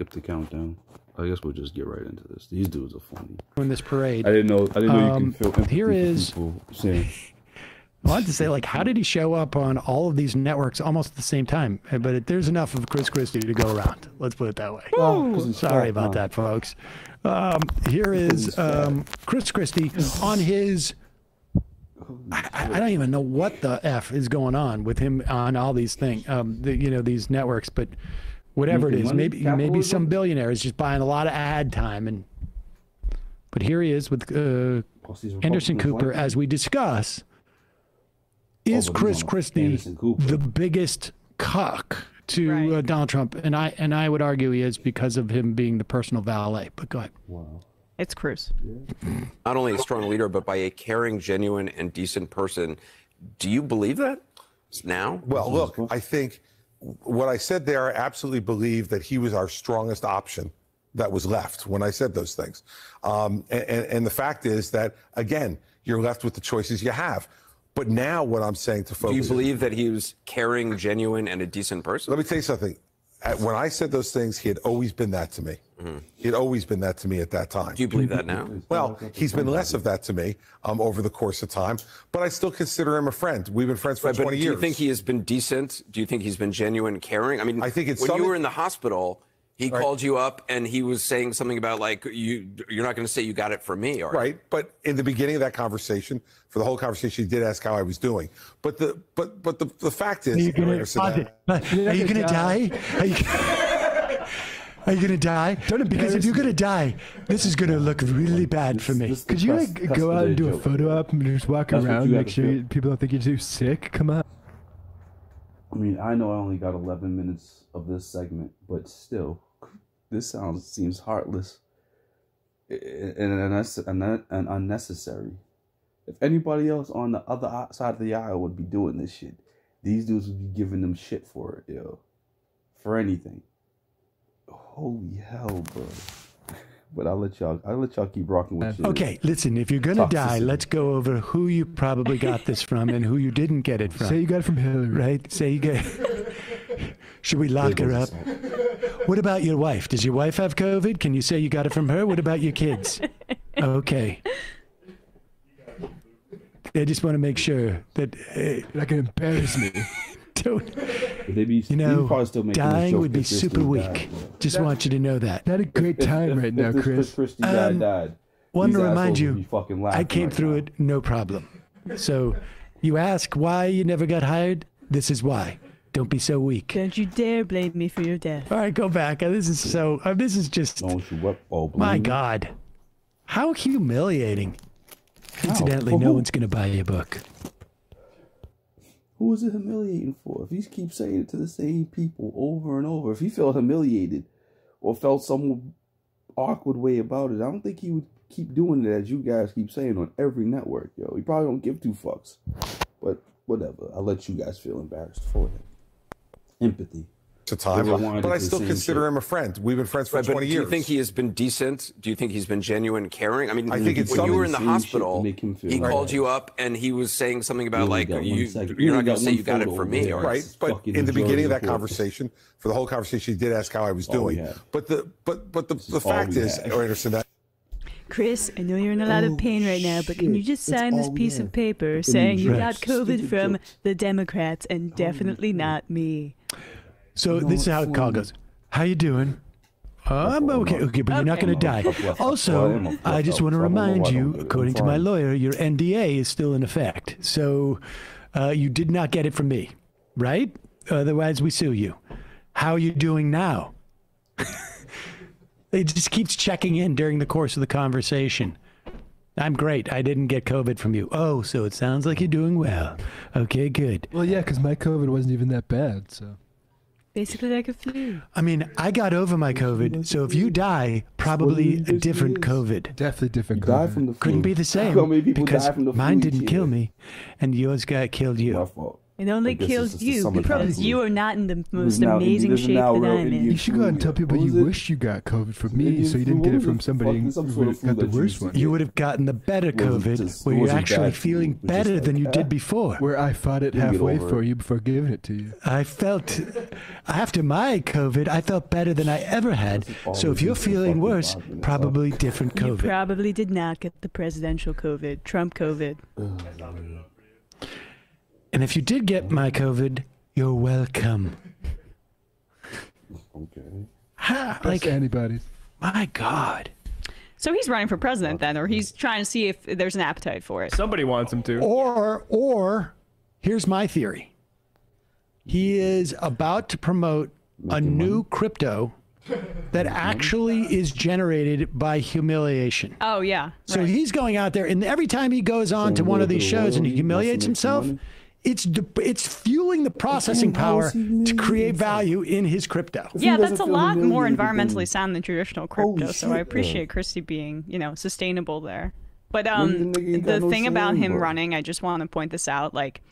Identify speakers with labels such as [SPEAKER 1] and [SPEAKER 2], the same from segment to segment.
[SPEAKER 1] skip the countdown. I guess we'll just get right into this. These dudes are funny.
[SPEAKER 2] in this parade.
[SPEAKER 1] I didn't know. I didn't know you
[SPEAKER 2] Um,
[SPEAKER 1] can feel empathy
[SPEAKER 2] here
[SPEAKER 1] saying
[SPEAKER 2] I wanted to say, like, how did he show up on all of these networks almost at the same time? But it, there's enough of Chris Christie to go around. Let's put it that way. Sorry about that, folks. Um, here is um, Chris Christie on his. I, I I don't even know what the f is going on with him on all these things. Um, the, you know these networks, but whatever it is.
[SPEAKER 1] Making
[SPEAKER 2] is,
[SPEAKER 1] money?
[SPEAKER 2] maybe maybe some
[SPEAKER 1] Capitalism?
[SPEAKER 2] billionaire is just buying a lot of ad time and. But here he is with uh, Anderson Cooper, as we discuss.
[SPEAKER 1] Oh,
[SPEAKER 2] Is
[SPEAKER 1] but he's
[SPEAKER 2] Chris Christie the biggest cuck to
[SPEAKER 3] Right.
[SPEAKER 2] uh, Donald Trump? And I and I would argue he is because of him being the personal valet. But go ahead.
[SPEAKER 1] Wow.
[SPEAKER 3] It's Cruz.
[SPEAKER 4] not only a strong leader, but by a caring, genuine, and decent person. Do you believe that now?
[SPEAKER 5] Well, look, I think what I said there, I absolutely believe that he was our strongest option that was left when I said those things. Um, and, and, and the fact is that, again, you're left with the choices you have. But now what I'm saying to folks
[SPEAKER 4] Do you believe that he was caring, genuine, and a decent person?
[SPEAKER 5] let me tell you something. At- When I said those things, he had always been that to me. He had always been that to me at that time.
[SPEAKER 4] Do you believe that now?
[SPEAKER 5] Well, he's been less of that to me um, over the course of time, but I still consider him a friend. We've been friends for
[SPEAKER 4] Right, but
[SPEAKER 5] 20
[SPEAKER 4] do
[SPEAKER 5] years.
[SPEAKER 4] you think he has been decent? Do you think he's been genuine, caring? I mean,
[SPEAKER 5] I think it's
[SPEAKER 4] when
[SPEAKER 5] some-
[SPEAKER 4] you were in the hospital, he
[SPEAKER 5] Right.
[SPEAKER 4] called you up and he was saying something about like you. You're not going to say you got it from me, are you?
[SPEAKER 5] Right, but in the beginning of that conversation, for the whole conversation, he did ask how I was doing. But the but but the, the fact is,
[SPEAKER 2] Are you gonna,
[SPEAKER 5] Anderson,
[SPEAKER 2] Pause
[SPEAKER 5] that-
[SPEAKER 2] it. Are you gonna die? Are you, gonna die? because if you're gonna die, this is gonna look really bad for me.
[SPEAKER 6] Could you like go out and do a photo op and just walk around,
[SPEAKER 1] you
[SPEAKER 6] make sure people don't think you're too sick? Come on.
[SPEAKER 1] I mean, I know I only got 11 minutes of this segment, but still, this sounds seems heartless and, and, and, and unnecessary. If anybody else on the other side of the aisle would be doing this shit, these dudes would be giving them shit for it, yo. For anything. Holy hell, bro. But I'll let y'all. I'll let y'all keep rocking with shit.
[SPEAKER 2] Okay, listen. If you're gonna die, let's go over who you probably got this from and who you didn't get it from.
[SPEAKER 6] Say you got it from Hillary.
[SPEAKER 2] right? Say you get. Should we lock her up? What about your wife? Does your wife have COVID? Can you say you got it from her? What about your kids? Okay. I just want to make sure that uh,
[SPEAKER 6] You're embarrass me.
[SPEAKER 2] Don't,
[SPEAKER 1] But they be,
[SPEAKER 2] you know,
[SPEAKER 1] probably still making this
[SPEAKER 2] dying
[SPEAKER 1] joke
[SPEAKER 2] would be super weak.
[SPEAKER 1] died, bro.
[SPEAKER 2] Just want you to know that.
[SPEAKER 6] Not a great time
[SPEAKER 1] if-
[SPEAKER 6] right
[SPEAKER 1] if
[SPEAKER 6] now,
[SPEAKER 1] this
[SPEAKER 6] Chris.
[SPEAKER 1] Christie guy
[SPEAKER 2] Um,
[SPEAKER 1] died.
[SPEAKER 2] Want
[SPEAKER 1] these
[SPEAKER 2] to remind
[SPEAKER 1] assholes would be
[SPEAKER 2] you, I came
[SPEAKER 1] right
[SPEAKER 2] through
[SPEAKER 1] now.
[SPEAKER 2] it no problem. So, you ask why you never got hired? This is why. Don't be so weak.
[SPEAKER 3] Don't you dare blame me for your death.
[SPEAKER 2] All right, go back. Uh, This is so. Uh, this is just.
[SPEAKER 1] Don't you what? Oh,
[SPEAKER 2] My
[SPEAKER 1] me?
[SPEAKER 2] God, how humiliating. Incidentally,
[SPEAKER 1] For
[SPEAKER 2] no
[SPEAKER 1] who?
[SPEAKER 2] one's going to buy your book.
[SPEAKER 1] Who is it humiliating for? If he keeps saying it to the same people over and over, if he felt humiliated or felt some awkward way about it, I don't think he would keep doing it as you guys keep saying on every network, yo. He probably don't give two fucks. But whatever. I'll let you guys feel embarrassed for him. Empathy.
[SPEAKER 5] To time,
[SPEAKER 1] Everyone wanted
[SPEAKER 5] but I still
[SPEAKER 1] same
[SPEAKER 5] consider him a friend. We've been friends for
[SPEAKER 4] Right, but
[SPEAKER 5] 20
[SPEAKER 4] do
[SPEAKER 5] years.
[SPEAKER 4] you think he has been decent? Do you think he's been genuine, caring? I mean,
[SPEAKER 5] I think it's
[SPEAKER 4] when you were in the
[SPEAKER 1] Same shit to
[SPEAKER 4] hospital,
[SPEAKER 1] make him feel
[SPEAKER 4] he
[SPEAKER 1] right.
[SPEAKER 4] called you up and he was saying something about
[SPEAKER 1] only
[SPEAKER 4] like you, you're
[SPEAKER 1] We
[SPEAKER 4] not going to say you got it
[SPEAKER 1] photo
[SPEAKER 4] from me,
[SPEAKER 1] there.
[SPEAKER 4] or
[SPEAKER 5] right? But in the beginning of that
[SPEAKER 1] enjoyable.
[SPEAKER 5] conversation, for the whole conversation, he did ask how I was doing. But the but but the, the fact is,
[SPEAKER 1] had.
[SPEAKER 5] Anderson, that
[SPEAKER 3] Chris, I know you're in a lot
[SPEAKER 1] Oh,
[SPEAKER 3] of pain right now, but can you just
[SPEAKER 1] That's
[SPEAKER 3] sign this piece of paper saying you got COVID from the Democrats and definitely not me?
[SPEAKER 2] So
[SPEAKER 1] No,
[SPEAKER 2] this is how
[SPEAKER 1] it's
[SPEAKER 2] the call goes. How you doing? I'm okay. Okay, but you're not going to die.
[SPEAKER 1] I'm a fluff- well, I
[SPEAKER 2] Also,
[SPEAKER 1] am a fluff
[SPEAKER 2] I just want to
[SPEAKER 1] so I don't know
[SPEAKER 2] remind you,
[SPEAKER 1] don't get it.
[SPEAKER 2] according to my lawyer, your NDA is still in effect. So uh, you did not get it from me, right? Otherwise, we sue you. How are you doing now? it just keeps checking in during the course of the conversation. I'm great. I didn't get COVID from you. Oh, so it sounds like you're doing well. Okay, good.
[SPEAKER 6] Well, yeah, because my COVID wasn't even that bad. So
[SPEAKER 3] Basically like a flu.
[SPEAKER 2] I mean, I got over my COVID, so if you die, probably
[SPEAKER 1] it
[SPEAKER 2] a different
[SPEAKER 1] it is.
[SPEAKER 2] COVID.
[SPEAKER 6] definitely different.
[SPEAKER 1] died
[SPEAKER 6] COVID.
[SPEAKER 1] from the flu.
[SPEAKER 2] Couldn't be the same
[SPEAKER 1] How
[SPEAKER 2] because
[SPEAKER 1] died from the
[SPEAKER 2] mine
[SPEAKER 1] flu each
[SPEAKER 2] didn't kill me, and yours got killed You.
[SPEAKER 1] My
[SPEAKER 2] you.
[SPEAKER 1] fault.
[SPEAKER 3] It only kills
[SPEAKER 1] it's just a
[SPEAKER 3] you because you are not in the most
[SPEAKER 1] now-
[SPEAKER 3] amazing shape
[SPEAKER 1] now
[SPEAKER 3] that I'm in.
[SPEAKER 6] You should go out and tell people you
[SPEAKER 1] it?
[SPEAKER 6] wish you got COVID from me, so you didn't get it from somebody who
[SPEAKER 1] sort of
[SPEAKER 6] got the
[SPEAKER 1] you
[SPEAKER 6] worst one.
[SPEAKER 2] You would have gotten the better COVID,
[SPEAKER 1] just-
[SPEAKER 2] where you're actually
[SPEAKER 1] bad for you.
[SPEAKER 2] feeling
[SPEAKER 1] It
[SPEAKER 2] better
[SPEAKER 1] like,
[SPEAKER 2] than you did before.
[SPEAKER 6] Where I fought it halfway
[SPEAKER 1] over
[SPEAKER 6] for you before giving it to you.
[SPEAKER 2] I felt after my COVID, I felt better than I ever had. So if you're feeling worse, probably different COVID.
[SPEAKER 3] You
[SPEAKER 2] COVID.
[SPEAKER 3] probably did not get the presidential COVID, Trump COVID.
[SPEAKER 2] And if you did get my COVID, you're welcome.
[SPEAKER 1] Okay.
[SPEAKER 2] Ha,
[SPEAKER 6] Like
[SPEAKER 2] like,
[SPEAKER 6] antibodies.
[SPEAKER 2] my God.
[SPEAKER 7] So he's running for president then, or he's trying to see if there's an appetite for it.
[SPEAKER 8] Somebody wants him to.
[SPEAKER 2] Or, or, here's my theory. He is about to promote a new crypto that actually is generated by humiliation.
[SPEAKER 7] Oh yeah.
[SPEAKER 2] So
[SPEAKER 7] right.
[SPEAKER 2] he's going out there, and every time he goes on to one of these
[SPEAKER 1] little bit of
[SPEAKER 2] shows and he humiliates
[SPEAKER 1] wants to make some
[SPEAKER 2] himself,
[SPEAKER 1] money.
[SPEAKER 2] It's de- it's fueling the processing power to create value in his crypto.
[SPEAKER 7] Yeah, that's a lot more environmentally sound than traditional
[SPEAKER 1] Holy
[SPEAKER 7] crypto. so I appreciate
[SPEAKER 1] bro.
[SPEAKER 7] Christie being, you know, sustainable there. But um,
[SPEAKER 1] the nigga ain't
[SPEAKER 7] the
[SPEAKER 1] got no
[SPEAKER 7] thing about him
[SPEAKER 1] bro.
[SPEAKER 7] running, I just want to point this out. Like,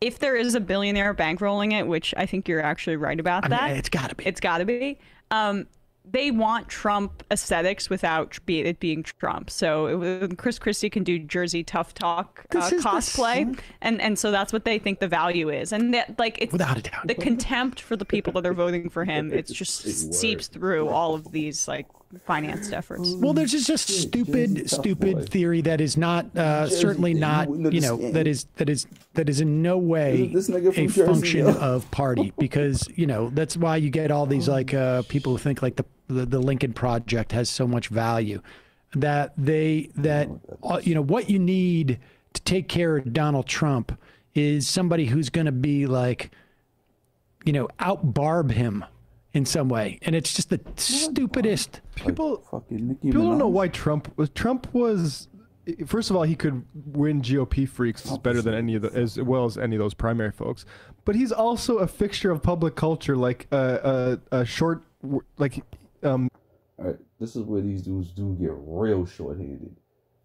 [SPEAKER 7] if there is a billionaire bankrolling it, which I think you're actually right about
[SPEAKER 2] I mean,
[SPEAKER 7] that,
[SPEAKER 2] it's got to be.
[SPEAKER 7] it's got to be. Um, they want Trump aesthetics without be it being Trump. So it, Chris Christie can do Jersey tough talk uh,
[SPEAKER 2] This is the
[SPEAKER 7] cosplay, and and so that's what they think the value is, and that like it's
[SPEAKER 2] Without a doubt.
[SPEAKER 7] the contempt for the people that are voting for him. It's just
[SPEAKER 1] Big
[SPEAKER 7] seeps through all of these like financed efforts.
[SPEAKER 2] Well, there's just a stupid, stupid
[SPEAKER 1] boy.
[SPEAKER 2] theory that is not uh, certainly not you know that is that is that is in no way
[SPEAKER 1] This nigga from
[SPEAKER 2] a
[SPEAKER 1] Jersey,
[SPEAKER 2] function
[SPEAKER 1] yo.
[SPEAKER 2] of party because you know that's why you get all these like uh, people who think like the, the the Lincoln Project has so much value that they that uh, you know what you need to take care of Donald Trump is somebody who's going to be like you know outbarb him in some way and it's just the stupidest
[SPEAKER 8] People
[SPEAKER 1] Fucking Nicki
[SPEAKER 8] people don't know why Trump was Trump was first of all he could win GOP freaks better than any of the as well as any of those primary folks. But he's also a fixture of public culture like a a, a short like um
[SPEAKER 1] All right, this is where these dudes do get real short-handed.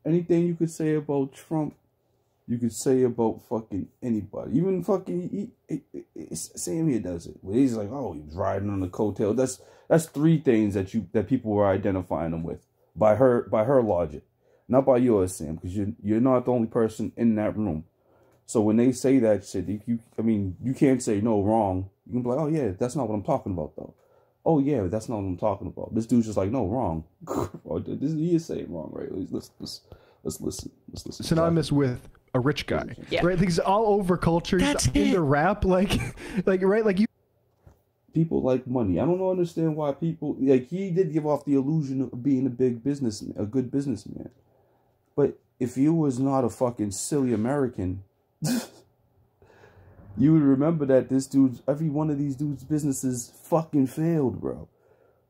[SPEAKER 1] Anything you could say about Trump, you could say about fucking anybody. Even fucking he, he, he, Sam here does it. Where he's like, oh, he's riding on the coattail. That's that's three things that you that people were identifying him with by her by her logic, not by yours, Sam, because you're you're not the only person in that room. So when they say that shit, you, you I mean, you can't say no wrong. You can be like, oh yeah, that's not what I'm talking about though. Oh yeah, that's not what I'm talking about. This dude's just like, no, wrong. this he is saying wrong, right? Let's let's let's, let's listen. Let's listen.
[SPEAKER 8] synonymous with a rich guy.
[SPEAKER 7] Mm, yeah.
[SPEAKER 8] Right? He's all over cultures He's
[SPEAKER 2] That's
[SPEAKER 8] into
[SPEAKER 2] it.
[SPEAKER 8] rap like like right like you
[SPEAKER 1] People like money. I don't understand why people like he did give off the illusion of being a big businessman, a good businessman. But if you was not a fucking silly American, you would remember that this dude's every one of these dudes' businesses fucking failed, bro.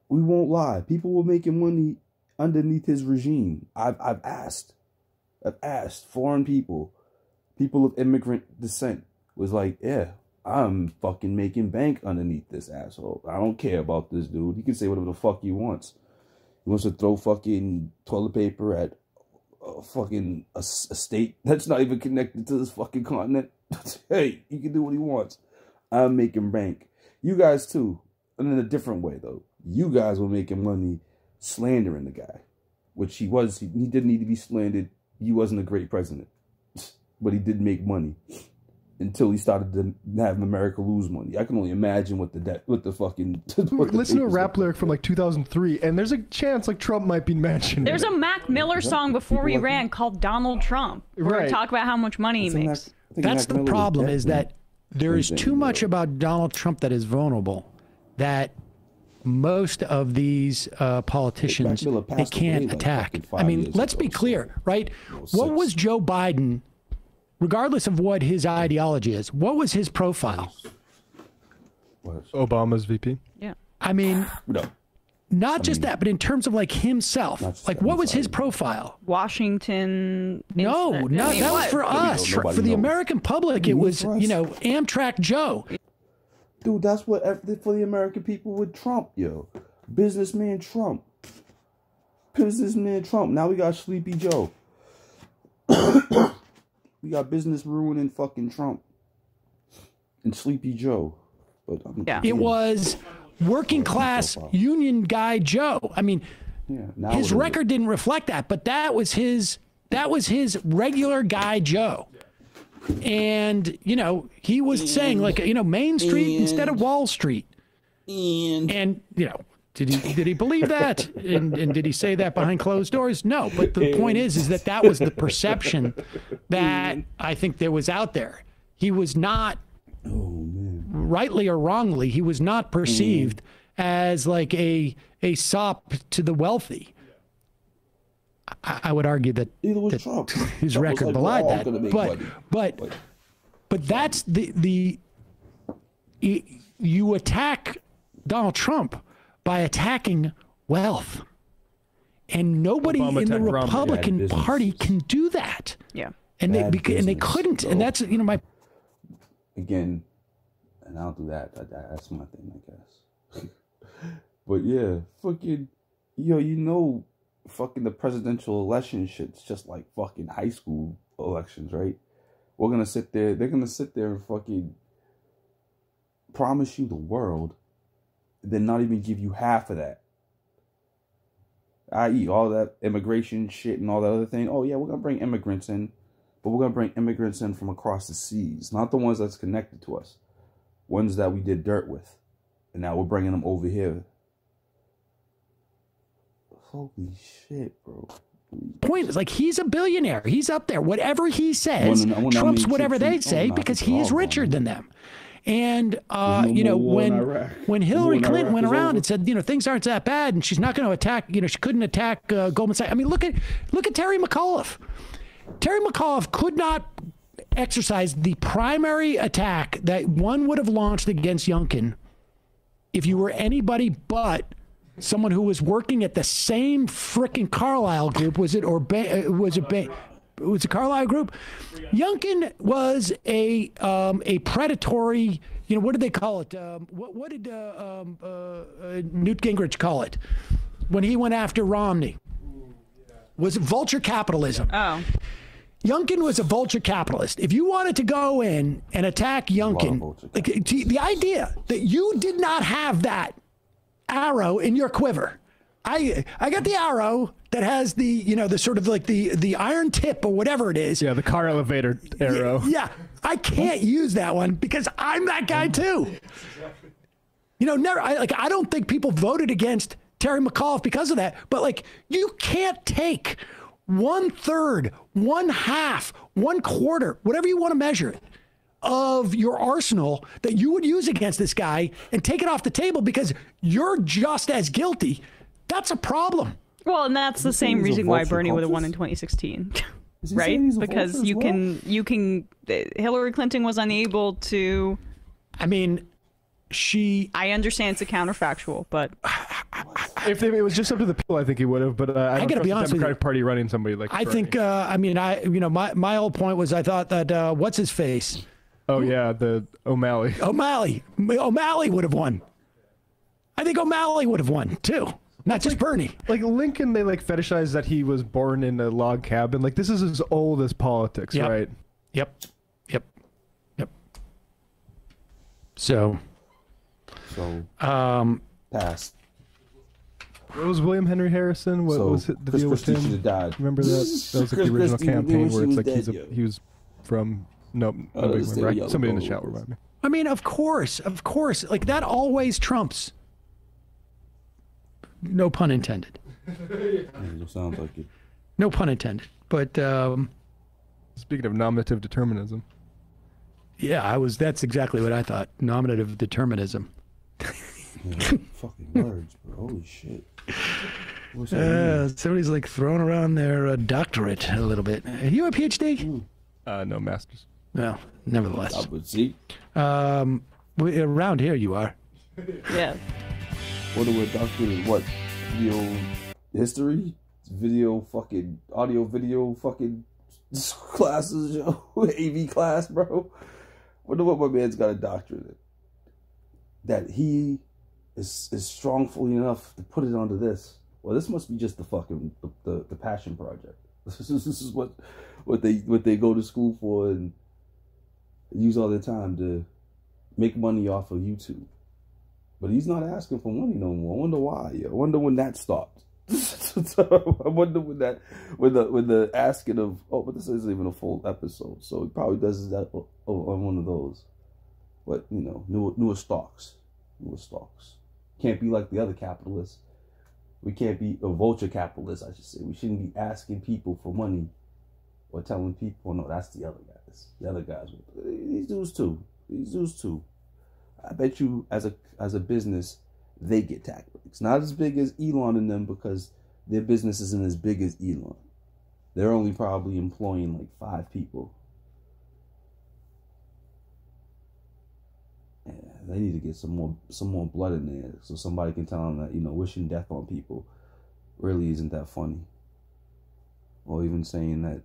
[SPEAKER 1] We won't lie. People were making money underneath his regime. I've I've asked. I've asked foreign people, people of immigrant descent, was like, yeah, I'm fucking making bank underneath this asshole. I don't care about this dude. He can say whatever the fuck he wants. He wants to throw fucking toilet paper at a fucking a, a state that's not even connected to this fucking continent. hey, he can do what he wants. I'm making bank. You guys too, and in a different way though. You guys were making money slandering the guy, which he was. He, he didn't need to be slandered. He wasn't a great president, but he did make money until he started to have America lose money. I can only imagine what the debt, what the fucking. what the
[SPEAKER 8] listen to a rap lyric from like 2003 and there's a chance like Trump might be mentioned.
[SPEAKER 7] There's
[SPEAKER 8] in
[SPEAKER 7] a. Mac Miller song before
[SPEAKER 1] People
[SPEAKER 7] he
[SPEAKER 1] like-
[SPEAKER 7] ran called Donald Trump, where
[SPEAKER 8] Right.
[SPEAKER 7] we talk about how much money he makes.
[SPEAKER 1] Mac-
[SPEAKER 2] That's
[SPEAKER 1] Mac
[SPEAKER 2] the
[SPEAKER 1] Miller
[SPEAKER 2] problem is that there
[SPEAKER 1] when
[SPEAKER 2] is
[SPEAKER 1] Jimmy
[SPEAKER 2] too much
[SPEAKER 1] Miller-
[SPEAKER 2] about Donald Trump that is vulnerable that most of these uh, politicians they can't
[SPEAKER 1] away, like,
[SPEAKER 2] attack. I mean, let's
[SPEAKER 1] ago,
[SPEAKER 2] be
[SPEAKER 1] so-
[SPEAKER 2] clear, right? What
[SPEAKER 1] six.
[SPEAKER 2] was Joe Biden, regardless of what his ideology is, what was his profile?
[SPEAKER 8] Obama's VP.
[SPEAKER 7] Yeah.
[SPEAKER 2] I mean,
[SPEAKER 1] No,
[SPEAKER 2] not just that, but in terms of like himself, like what was his profile?
[SPEAKER 7] Washington.
[SPEAKER 2] No,
[SPEAKER 7] incident.
[SPEAKER 2] no,
[SPEAKER 7] I mean,
[SPEAKER 2] that was for us. For,
[SPEAKER 1] Nobody
[SPEAKER 2] for the. American public, it
[SPEAKER 1] Nobody
[SPEAKER 2] was, you know, Amtrak Joe.
[SPEAKER 1] dude, that's what for the American people with Trump, yo, businessman Trump, businessman Trump. Now we got Sleepy Joe. we got business ruining fucking Trump. and Sleepy Joe. But I'm
[SPEAKER 7] Yeah.
[SPEAKER 2] It was working class union guy Joe. I mean,
[SPEAKER 1] yeah,
[SPEAKER 2] his
[SPEAKER 1] what is it?
[SPEAKER 2] record didn't reflect that, but that was his that was his regular guy Joe. And you know, he was saying like you know Main Street instead of Wall Street. And you know, did he did he believe that? And, and did he say that behind closed doors? No. But the point is, is that that was the perception that I think there was out there. He was not, rightly or wrongly, he was not perceived as like a a sop to the wealthy. I, I would argue that, that his
[SPEAKER 1] Trump
[SPEAKER 2] record
[SPEAKER 1] like,
[SPEAKER 2] belied that. But,
[SPEAKER 1] money."
[SPEAKER 2] but but that's the the you attack Donald Trump by attacking wealth. And nobody
[SPEAKER 8] Obama
[SPEAKER 2] in the. Republican
[SPEAKER 1] Bad.
[SPEAKER 2] Party can do that.
[SPEAKER 7] Yeah.
[SPEAKER 2] And they
[SPEAKER 1] Bad
[SPEAKER 2] beca- and they couldn't.
[SPEAKER 1] bro.
[SPEAKER 2] And oh. that's you know my
[SPEAKER 1] again, and I'll do that. That- that- That's my thing, I guess. but yeah, fucking, yo, you know, fucking the presidential election shit's just like fucking high school elections, right? We're gonna sit there. They're gonna sit there and fucking promise you the world, then not even give you half of that. I.e., all that immigration shit and all that other thing. Oh yeah, we're gonna bring immigrants in, but we're gonna bring immigrants in from across the seas, not the ones that's connected to us, ones that we did dirt with, and now we're bringing them over here. Holy shit, bro!
[SPEAKER 2] point is like he's a billionaire. He's up there. Whatever he says,
[SPEAKER 1] Well, no, well, I
[SPEAKER 2] trumps whatever they
[SPEAKER 1] oh
[SPEAKER 2] say
[SPEAKER 1] oh,
[SPEAKER 2] because he is richer than them. And uh,
[SPEAKER 1] no
[SPEAKER 2] you know
[SPEAKER 1] more war in
[SPEAKER 2] when when Hillary
[SPEAKER 1] in
[SPEAKER 2] Clinton went around
[SPEAKER 1] over.
[SPEAKER 2] and said, you know, things aren't that bad, and she's not going to attack, you know, she couldn't attack uh, Goldman Sachs. I mean, look at look at Terry McAuliffe. Terry McAuliffe could not exercise the primary attack that one would have launched against Youngkin if you were anybody but someone who was working at the same frickin' Carlyle group, was it or ba- uh, was it ba- was it Carlyle group? Youngkin was a um, a predatory. You know what did they call it? Um, what what did uh, um, uh, uh, Newt Gingrich call it when he went after Romney? Was it vulture capitalism?
[SPEAKER 7] Oh.
[SPEAKER 2] Youngkin was a vulture capitalist. If you wanted to go in and attack Youngkin,
[SPEAKER 1] vulture
[SPEAKER 2] like, the idea that you did not have that arrow in your quiver. I I got the arrow that has the you know the sort of like the the iron tip or whatever it is.
[SPEAKER 8] Yeah, the car elevator arrow.
[SPEAKER 2] Yeah, I can't use that one because I'm that guy mm-hmm. too. You know, never. I, like I don't think people voted against Terry McAuliffe because of that. But like, you can't take one third, one half, one quarter, whatever you want to measure it, of your arsenal that you would use against this guy and take it off the table because you're just as guilty. That's a problem.
[SPEAKER 7] Well, and that's the
[SPEAKER 1] he
[SPEAKER 7] same reason why Bernie would have won in 2016. Right?
[SPEAKER 1] saying he's a
[SPEAKER 7] Because you
[SPEAKER 1] well?
[SPEAKER 7] can you can Hillary Clinton was unable to
[SPEAKER 2] I mean, she
[SPEAKER 7] I understand it's a counterfactual, but
[SPEAKER 8] If they, it was just up to the people, I think he would have. But uh, I, don't
[SPEAKER 2] gotta
[SPEAKER 8] trust
[SPEAKER 2] be
[SPEAKER 8] the
[SPEAKER 2] honest with you.
[SPEAKER 8] Democratic Party running somebody like.
[SPEAKER 2] I
[SPEAKER 8] Bernie.
[SPEAKER 2] think uh, I mean I you know my my whole point was I thought that uh, what's his face
[SPEAKER 8] Oh yeah, the O'Malley.
[SPEAKER 2] O'Malley O'Malley would have won. I think O'Malley would have won too, not just Bernie.
[SPEAKER 8] Like Lincoln, they like fetishize that he was born in a log cabin. Like this is as old as politics,
[SPEAKER 2] Yep.
[SPEAKER 8] right?
[SPEAKER 2] Yep, yep, yep. So
[SPEAKER 1] So
[SPEAKER 2] um,
[SPEAKER 1] pass.
[SPEAKER 8] What was William Henry Harrison? What
[SPEAKER 1] so
[SPEAKER 8] was it, the
[SPEAKER 1] Chris
[SPEAKER 8] deal with
[SPEAKER 1] Christie
[SPEAKER 8] him?
[SPEAKER 1] died.
[SPEAKER 8] Remember that? That was like
[SPEAKER 1] Chris
[SPEAKER 8] the original
[SPEAKER 1] Christie,
[SPEAKER 8] campaign where it's
[SPEAKER 1] was
[SPEAKER 8] like he's a, he was from no,
[SPEAKER 1] Oh,
[SPEAKER 8] nobody
[SPEAKER 1] this
[SPEAKER 8] remember.
[SPEAKER 1] yellow
[SPEAKER 8] I, somebody in the
[SPEAKER 1] gold.
[SPEAKER 8] chat will remind me.
[SPEAKER 2] I mean, of course, of course, like that always trumps. No pun intended.
[SPEAKER 1] It sounds like it.
[SPEAKER 2] No pun intended. But um,
[SPEAKER 8] Speaking of nominative determinism,
[SPEAKER 2] yeah, I was. That's exactly what I thought. Nominative determinism.
[SPEAKER 1] Yeah, fucking words, bro. Holy shit. What's that mean?
[SPEAKER 2] Uh, somebody's like throwing around their uh, doctorate a little bit. Are you a PhD?
[SPEAKER 8] uh, no masters.
[SPEAKER 2] No, nevertheless.
[SPEAKER 1] I would see.
[SPEAKER 2] Um, we, around here you are.
[SPEAKER 7] yeah.
[SPEAKER 1] What a doctor? What video history? Video fucking audio video fucking classes, yo. AV class, bro. Wonder what my man's got a doctorate in. That he is is strongfully enough to put it onto this. Well, this must be just the fucking the, the, the passion project. This is, this is what what they what they go to school for and use all their time to make money off of YouTube. But he's not asking for money no more. I wonder why. I wonder when that stopped. I wonder when that, when the when the asking of oh, but this isn't even a full episode, so he probably does that oh, on one of those. But you know, newer newer stocks, newer stocks can't be like the other capitalists. We can't be a vulture capitalist, I should say. We shouldn't be asking people for money or telling people, no, that's the other guys. The other guys, these dudes too. These dudes too. I bet you, as a as a business, they get tax breaks. Not as big as Elon and them because their business isn't as big as Elon. They're only probably employing like five people. Yeah, they need to get some more some more blood in there so somebody can tell them that you know wishing death on people really isn't that funny. Or even saying that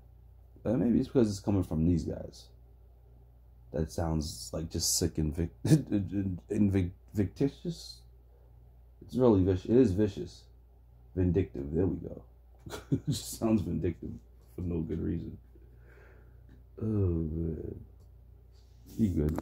[SPEAKER 1] maybe it's because it's coming from these guys. That sounds like just sick and vic- and. It's really vicious. It is vicious. Vindictive. There we go. just sounds vindictive for no good reason. Oh, man. He good.